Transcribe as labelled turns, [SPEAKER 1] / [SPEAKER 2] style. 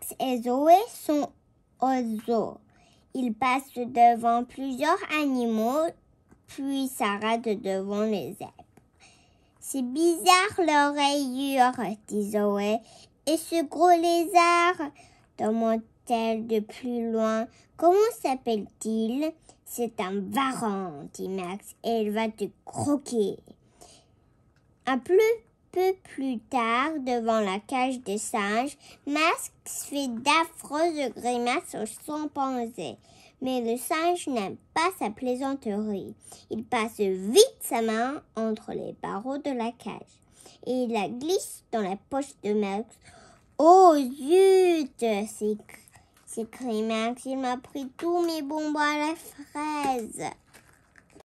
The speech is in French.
[SPEAKER 1] Max et Zoé sont au zoo. Ils passent devant plusieurs animaux, puis s'arrêtent devant les zèbres. C'est bizarre leur rayure, dit Zoé. Et ce gros lézard demande-t-elle de plus loin. Comment s'appelle-t-il? C'est un varan, dit Max, et il va te croquer. Un peu, peu plus tard, devant la cage des singes, Max fait d'affreuses grimaces aux chimpanzés. Mais le singe n'aime pas sa plaisanterie. Il passe vite sa main entre les barreaux de la cage et il la glisse dans la poche de Max. Oh zut s'écrie Max, il m'a pris tous mes bonbons à la fraise.